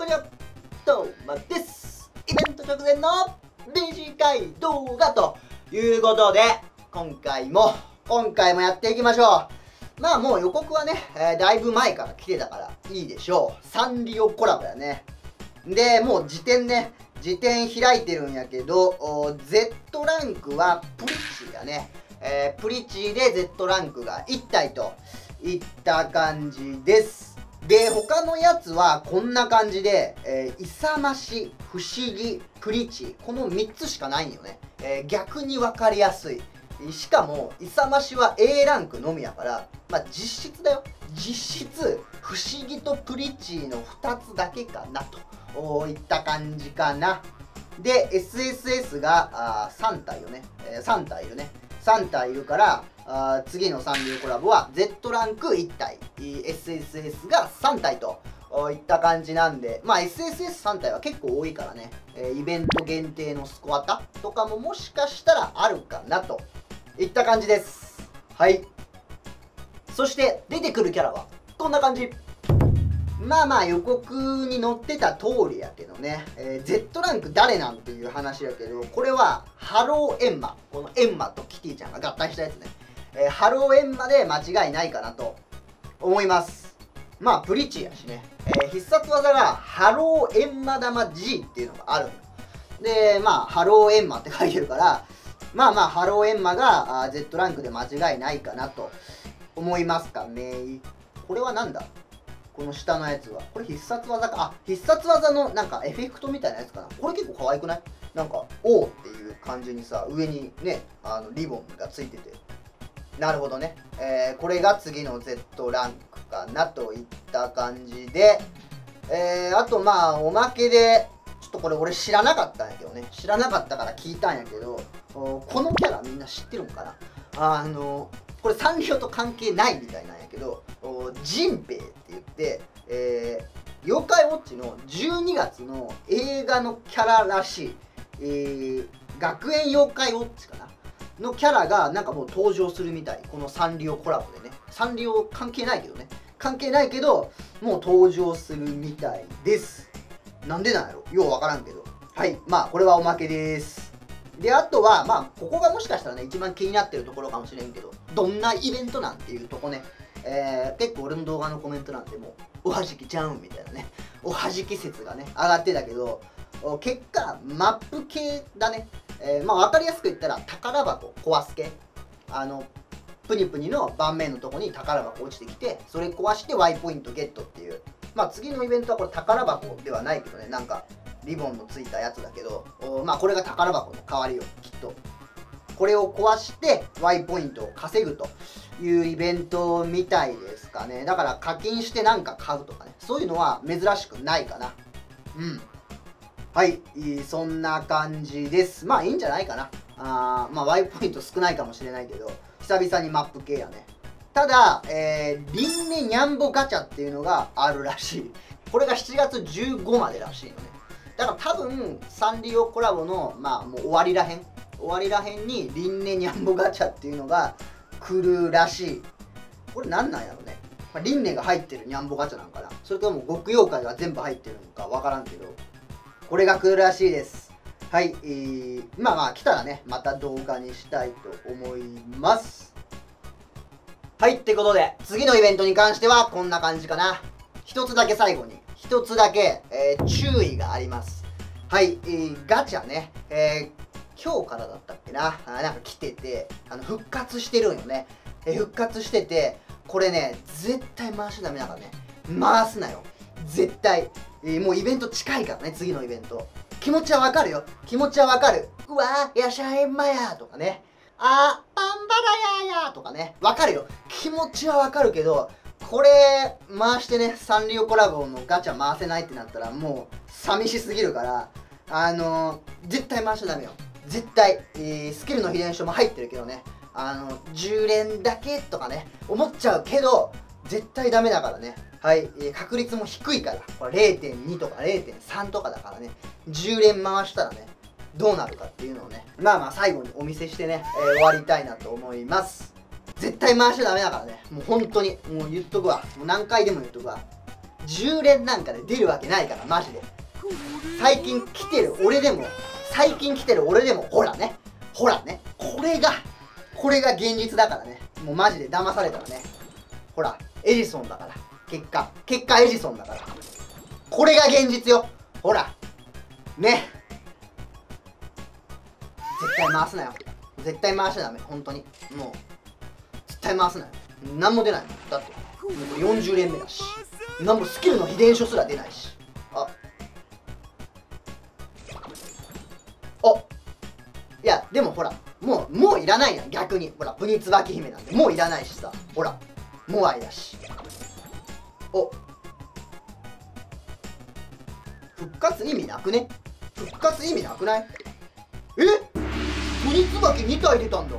こんにちはどうもです。イベント直前の短い動画ということで今回も今回もやっていきましょう。まあもう予告はね、えー、だいぶ前から来てたからいいでしょう。サンリオコラボやね。でもう時点ね時点開いてるんやけど Z ランクはプリッチやね、えー、プリッチで Z ランクが1体といった感じです。で他のやつはこんな感じで、えー、勇まし不思議プリチこの3つしかないんよね、えー、逆に分かりやすい。しかも勇ましは A ランクのみやからまあ実質だよ。実質不思議とプリチの2つだけかなと。いった感じかな。で SSS があ3体よね、えー、3体いるね。3体いるからあ次のサンリオコラボは Z ランク1体 SSS が3体といった感じなんで。まあ SSS3 体は結構多いからね、え、イベント限定のスコアタとかももしかしたらあるかなと。いった感じです。はい。そして出てくるキャラはこんな感じ。まあまあ予告に載ってた通りやけどね、えー、Z ランク誰なんていう話やけどこれはハローエンマ。このエンマとキティちゃんが合体したやつね、えー、ハローエンマで間違いないかなと思います。まあプリチやしね、えー、必殺技がハローエンマ玉 G っていうのがあるの。でまあハローエンマって書いてるからまあまあハローエンマがあ Z ランクで間違いないかなと思いますかね。これは何だ？この下のやつは。これ必殺技か。あ必殺技のなんかエフェクトみたいなやつかな。これ結構可愛くない？なんか「O」っていう感じにさ上にねあのリボンがついてて。なるほどね、えー、これが次の Z ランクかなといった感じで。えー、あとまあおまけでちょっとこれ俺知らなかったんやけどね。知らなかったから聞いたんやけどこのキャラみんな知ってるんかな？あのこれサンリオと関係ないみたいなんやけどジンペイって言って、えー、妖怪ウォッチの12月の映画のキャラらしい、えー、学園妖怪ウォッチかな？のキャラがなんかもう登場するみたい。このサンリオコラボでね。サンリオ関係ないけどね。関係ないけどもう登場するみたいです。なんでなんやろ？ようわからんけど。はい。まあこれはおまけです。で、あとは、まあ、ここがもしかしたらね、一番気になってるところかもしれんけど、どんなイベントなんていうとこね、えー、結構俺の動画のコメントなんてもう、おはじきちゃうんみたいなね、おはじき説がね、上がってたけど、結果、マップ系だね。えー、まあ、わかりやすく言ったら、宝箱壊す系。あの、プニプニの盤面のとこに宝箱落ちてきて、それ壊して Y ポイントゲットっていう。まあ、次のイベントはこれ宝箱ではないけどね、なんか、リボンのついたやつだけどまあこれが宝箱の代わりよきっと。これを壊して Y ポイントを稼ぐというイベントみたいですかね。だから課金して何か買うとかね。そういうのは珍しくないかな。うん。はい。そんな感じです。まあいいんじゃないかな。あまあ Y ポイント少ないかもしれないけど久々にマップ系やね。ただ、えー、リンネニャンボガチャっていうのがあるらしい。これが7月15までらしいのね。だから多分サンリオコラボのまあもう終わりらへん。終わりらへんにリンネニャンボガチャっていうのが来るらしい。これ何なんやろね、まあ、リンネが入ってるニャンボガチャなんかなそれとも極妖怪が全部入ってるのか分からんけどこれが来るらしいです。はい、えー、まあまあ来たらねまた動画にしたいと思います。はいってことで次のイベントに関してはこんな感じかな。一つだけ最後に。一つだけ、えー、注意があります。はい、えー、ガチャね、えー、今日からだったっけな？あなんか来ててあの復活してるんよね、えー、復活しててこれね絶対回しちゃダメだからね。回すなよ。絶対、えー、もうイベント近いからね次のイベント。気持ちはわかるよ。気持ちはわかる。うわーやしゃえんまやとかね。あーパンバラやーやとかね。わかるよ。気持ちはわかるけどこれ回してねサンリオコラボのガチャ回せないってなったらもう寂しすぎるからあのー、絶対回しちゃダメよ。絶対、えー、スキルの秘伝書も入ってるけどね。あの10連だけとかね思っちゃうけど絶対ダメだからね。はい、えー、確率も低いから。これ0.2とか0.3とかだからね。10連回したらねどうなるかっていうのをねまあまあ最後にお見せしてね、えー、終わりたいなと思います。絶対回しちゃダメだからね。もう本当に。もう言っとくわ。もう何回でも言っとくわ。10連なんかで出るわけないからマジで。最近来てる俺でも最近来てる俺でもほらね。ほらね。これがこれが現実だからね。もうマジで騙されたらね。ほらエジソンだから。結果。結果エジソンだから。これが現実よ。ほら。ね。絶対回すなよ。絶対回しちゃダメ。本当に。もう対回すなよ。何も出ない。だって40連目だし。何もスキルの秘伝書すら出ないし。あ。あ。いやでもほらもうもういらないやん。逆に。ほらプニツバキ姫なんて。もういらないしさ。ほら。モアイだし。お。復活意味なくね？復活意味なくない？え？プニツバキ2体出たんだ。